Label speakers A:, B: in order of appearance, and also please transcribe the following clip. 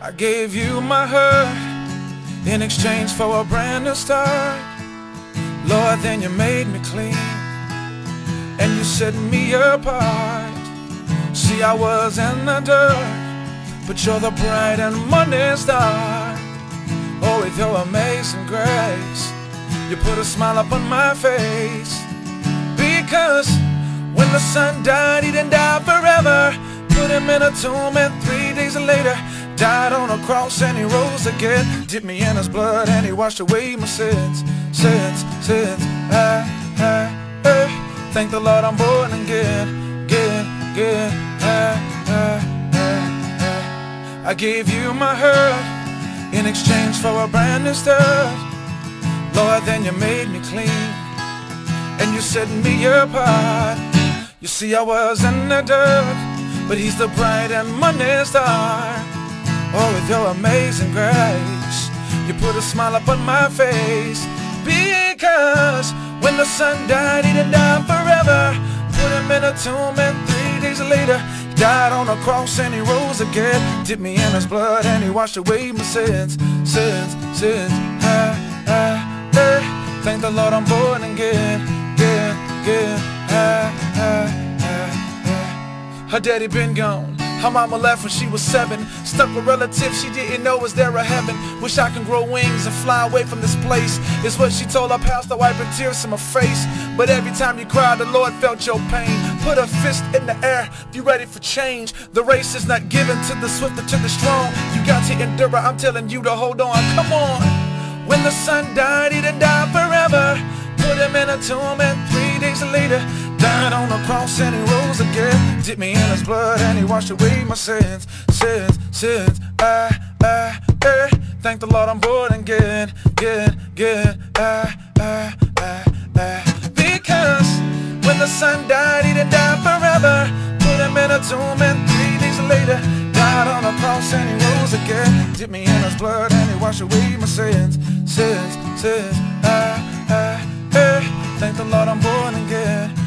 A: I gave you my hurt in exchange for a brand new start. Lord, then you made me clean and you set me apart. See, I was in the dirt, but you're the bright and morning star. Oh, with your amazing grace, you put a smile upon my face. Because when the son died, he didn't die forever. Put him in a tomb, and three days later, died on a cross, and he rose again. Dipped me in his blood, and he washed away my sins, sins, sins. I, I, I, thank the Lord I'm born again, again, again. I, I, I, I, gave you my hurt in exchange for a brand new start. Lord, then you made me clean and you set me apart. You see, I was in the dirt, but He's the bright and morning star. Oh, with your amazing grace, you put a smile upon my face. Because when the son died, He didn't die forever. Put him in a tomb, and three days later, He died on a cross and He rose again. Dipped me in His blood, and He washed away my sins, sins, sins. I, I, I, thank the Lord I'm born again, again, again. I, I, I, I. Her daddy been gone. Her mama left when she was seven. Stuck with relatives she didn't know was there a heaven. Wish I can grow wings and fly away from this place. Is what she told her pastor, wiping tears from her face. But every time you cry, the Lord felt your pain. Put a fist in the air, be ready for change. The race is not given to the swift or to the strong. You got to endure. I'm telling you to hold on. Come on. When the son died, he didn't die forever. Put him in a tomb, and three days later, died on a cross and he rose again. Dipped me in his blood and he washed away my sins, sins, sins. I, I, I, thank the Lord I'm born again, again, again. I, I, I, I. Because when the son died, he didn't die forever. Put him in a tomb, and three days later, died on a cross and he rose again. Dipped me in his blood and he washed away my sins, sins, sins. I, I, I, thank the Lord I'm born again.